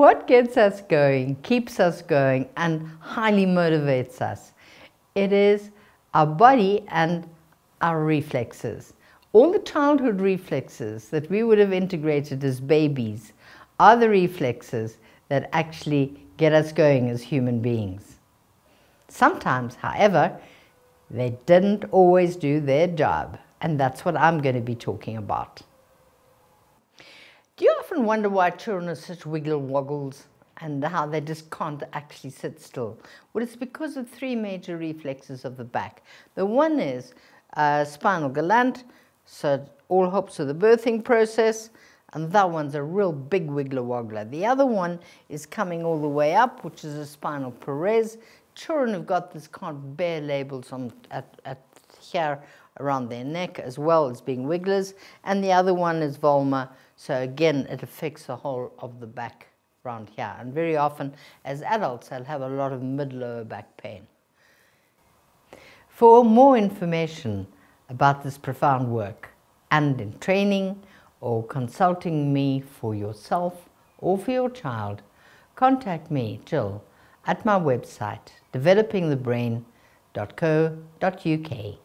What gets us going, keeps us going, and highly motivates us? It is our body and our reflexes. All the childhood reflexes that we would have integrated as babies are the reflexes that actually get us going as human beings. Sometimes, however, they didn't always do their job, and that's what I'm going to be talking about. Do you often wonder why children are such wiggle woggles and how they just can't actually sit still? Well, it's because of three major reflexes of the back. The one is uh, spinal galant, so all hops of the birthing process, and that one's a real big wiggler woggler. The other one is coming all the way up, which is a spinal Perez, children who've got this of bear labels on, at, at here around their neck as well as being wigglers. And the other one is Volmar. So again, it affects the whole of the back around here. And very often, as adults, they'll have a lot of mid-lower back pain. For more information about this profound work and in training or consulting me for yourself or for your child, contact me, Jill, at my website, developingthebrain.co.uk.